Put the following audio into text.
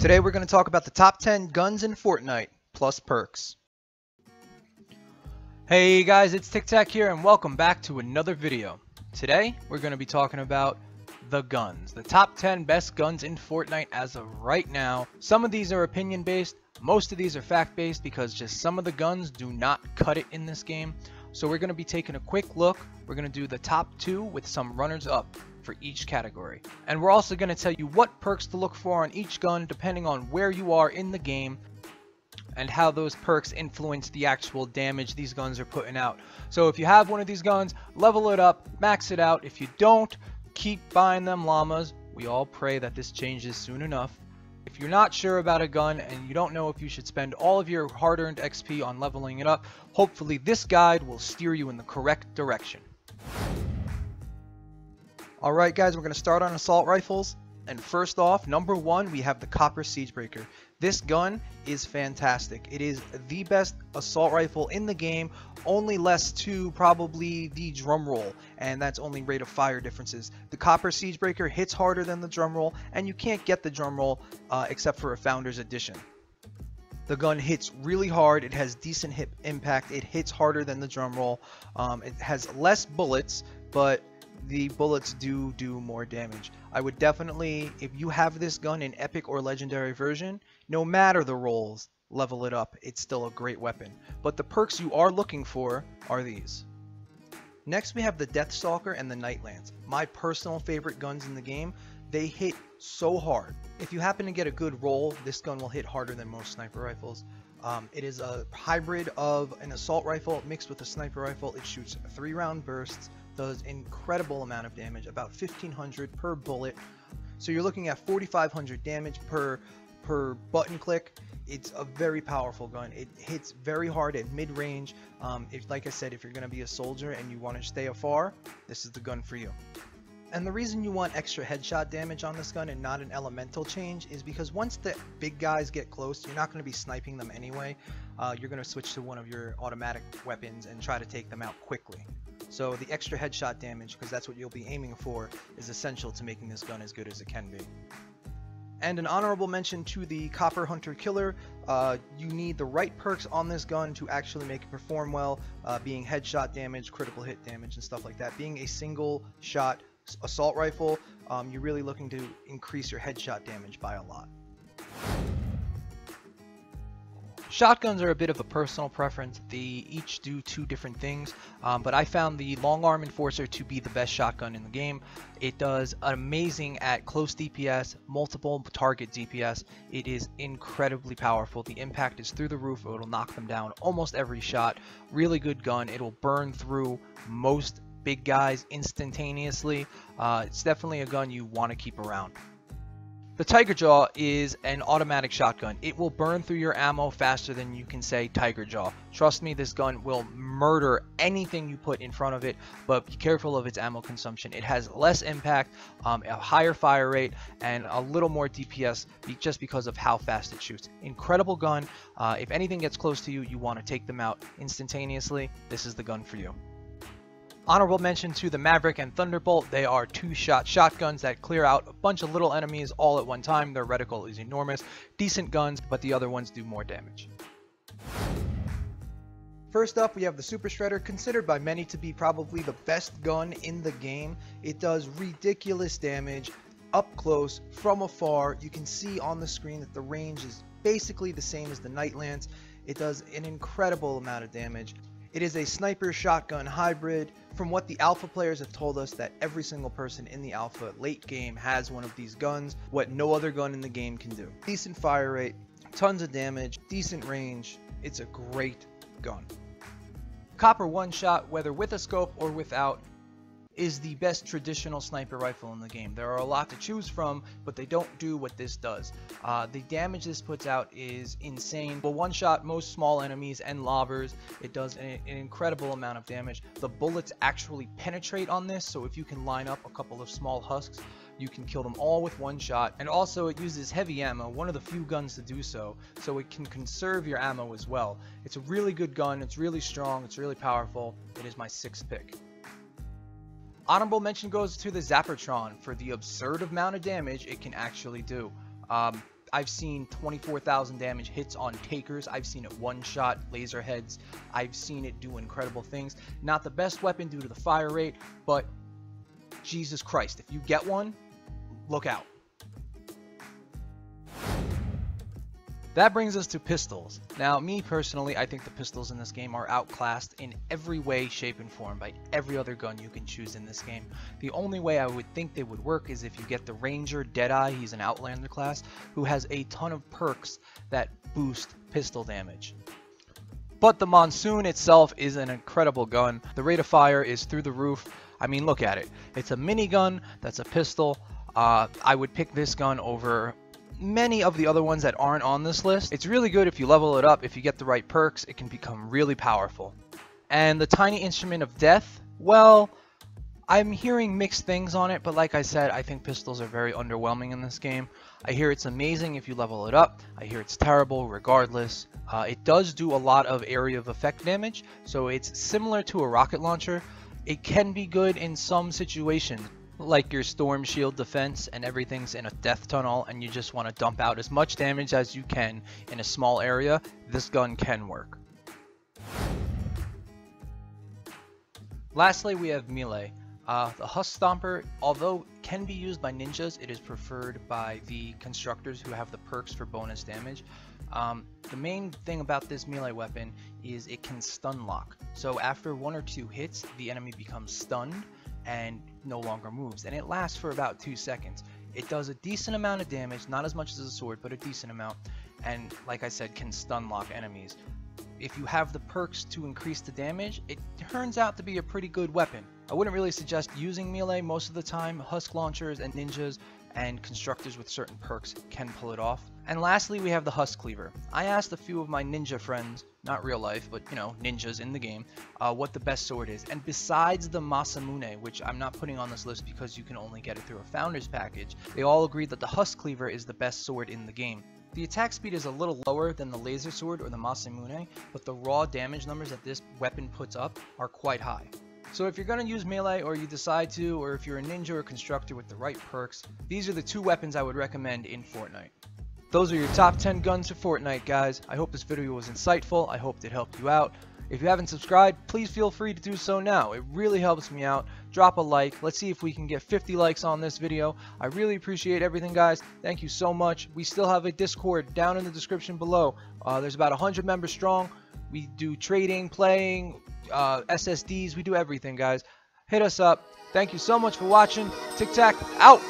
Today we're going to talk about the top 10 guns in Fortnite, plus perks. Hey guys, it's TikTak here and welcome back to another video. Today we're going to be talking about the guns, the top 10 best guns in Fortnite as of right now. Some of these are opinion based, most of these are fact based because just some of the guns do not cut it in this game. So we're going to be taking a quick look. We're going to do the top two with some runners up for each category. And we're also going to tell you what perks to look for on each gun depending on where you are in the game and how those perks influence the actual damage these guns are putting out. So if you have one of these guns, level it up, max it out. If you don't, keep buying them llamas. We all pray that this changes soon enough. If you're not sure about a gun and you don't know if you should spend all of your hard-earned XP on leveling it up, hopefully this guide will steer you in the correct direction. Alright guys, we're going to start on assault rifles. And first off, number one, we have the Copper Siegebreaker. This gun is fantastic. It is the best assault rifle in the game, only less to probably the drum roll, and that's only rate of fire differences. The Copper Siegebreaker hits harder than the drum roll, and you can't get the drum roll uh, except for a Founder's Edition. The gun hits really hard. It has decent hip impact. It hits harder than the drum roll. Um, it has less bullets, but the bullets do do more damage. I would definitely, if you have this gun in epic or legendary version, no matter the rolls, level it up. It's still a great weapon. But the perks you are looking for are these. Next we have the Deathstalker and the Nightlance. My personal favorite guns in the game. They hit so hard. If you happen to get a good roll, this gun will hit harder than most sniper rifles. Um, it is a hybrid of an assault rifle mixed with a sniper rifle. It shoots three round bursts does incredible amount of damage, about 1500 per bullet. So you're looking at 4500 damage per per button click. It's a very powerful gun. It hits very hard at mid range. Um, if, like I said, if you're going to be a soldier and you want to stay afar, this is the gun for you. And the reason you want extra headshot damage on this gun and not an elemental change is because once the big guys get close, you're not going to be sniping them anyway. Uh, you're going to switch to one of your automatic weapons and try to take them out quickly. So the extra headshot damage, because that's what you'll be aiming for, is essential to making this gun as good as it can be. And an honorable mention to the Copper Hunter Killer. Uh, you need the right perks on this gun to actually make it perform well, uh, being headshot damage, critical hit damage, and stuff like that. Being a single shot assault rifle, um, you're really looking to increase your headshot damage by a lot. Shotguns are a bit of a personal preference. They each do two different things, um, but I found the Long Arm Enforcer to be the best shotgun in the game. It does amazing at close DPS, multiple target DPS. It is incredibly powerful. The impact is through the roof. It'll knock them down almost every shot. Really good gun. It'll burn through most big guys instantaneously. Uh, it's definitely a gun you want to keep around. The Tigerjaw is an automatic shotgun. It will burn through your ammo faster than you can say Tigerjaw. Trust me, this gun will murder anything you put in front of it, but be careful of its ammo consumption. It has less impact, um, a higher fire rate, and a little more DPS just because of how fast it shoots. Incredible gun. Uh, if anything gets close to you, you want to take them out instantaneously. This is the gun for you. Honorable mention to the Maverick and Thunderbolt. They are two-shot shotguns that clear out a bunch of little enemies all at one time. Their reticle is enormous. Decent guns, but the other ones do more damage. First up, we have the Super Shredder, considered by many to be probably the best gun in the game. It does ridiculous damage up close, from afar. You can see on the screen that the range is basically the same as the Nightlance. It does an incredible amount of damage. It is a sniper shotgun hybrid. From what the alpha players have told us that every single person in the alpha late game has one of these guns, what no other gun in the game can do. Decent fire rate, tons of damage, decent range. It's a great gun. Copper one shot, whether with a scope or without, is the best traditional sniper rifle in the game. There are a lot to choose from, but they don't do what this does. Uh, the damage this puts out is insane. But one shot most small enemies and lobbers. It does an, an, incredible amount of damage. The bullets actually penetrate on this, so if you can line up a couple of small husks, you can kill them all with one shot. And also it uses heavy ammo, one of the few guns to do so, so it can conserve your ammo as well. It's a really good gun, it's really strong, it's really powerful. It is my sixth pick. Honorable mention goes to the Zappertron for the absurd amount of damage it can actually do. Um, I've seen 24,000 damage hits on takers. I've seen it one shot laser heads. I've seen it do incredible things. Not the best weapon due to the fire rate, but Jesus Christ, if you get one, look out. That brings us to pistols. Now, me personally, I think the pistols in this game are outclassed in every way, shape, and form by every other gun you can choose in this game. The only way I would think they would work is if you get the Ranger Deadeye, he's an Outlander class, who has a ton of perks that boost pistol damage. But the Monsoon itself is an incredible gun. The rate of fire is through the roof. I mean, look at it. It's a minigun that's a pistol. Uh, I would pick this gun over many of the other ones that aren't on this list. It's really good if you level it up, if you get the right perks, it can become really powerful. And the Tiny Instrument of Death, well, I'm hearing mixed things on it, but like I said, I think pistols are very underwhelming in this game. I hear it's amazing if you level it up. I hear it's terrible regardless. Uh, it does do a lot of area of effect damage, so it's similar to a rocket launcher. It can be good in some situations, like your storm shield defense and everything's in a death tunnel and you just want to dump out as much damage as you can in a small area, this gun can work. Lastly, we have melee. Uh, the Huskstomper, although can be used by ninjas, it is preferred by the constructors who have the perks for bonus damage. Um, the main thing about this melee weapon is it can stun lock. So after one or two hits, the enemy becomes stunned and no longer moves. And it lasts for about two seconds. It does a decent amount of damage, not as much as a sword, but a decent amount. And like I said, can stun lock enemies. If you have the perks to increase the damage, it turns out to be a pretty good weapon. I wouldn't really suggest using melee most of the time. Husk launchers and ninjas and constructors with certain perks can pull it off. And lastly, we have the Huskcleaver. I asked a few of my ninja friends, not real life, but you know, ninjas in the game, uh, what the best sword is. And besides the Masamune, which I'm not putting on this list because you can only get it through a Founders package, they all agreed that the Huskcleaver is the best sword in the game. The attack speed is a little lower than the laser sword or the Masamune, but the raw damage numbers that this weapon puts up are quite high. So if you're going to use melee or you decide to, or if you're a ninja or constructor with the right perks, these are the two weapons I would recommend in Fortnite. Those are your top 10 guns for Fortnite, guys. I hope this video was insightful. I hope it helped you out. If you haven't subscribed, please feel free to do so now. It really helps me out. Drop a like. Let's see if we can get 50 likes on this video. I really appreciate everything, guys. Thank you so much. We still have a Discord down in the description below. Uh, there's about 100 members strong. We do trading, playing, uh, SSDs. We do everything, guys. Hit us up. Thank you so much for watching. TikTak out.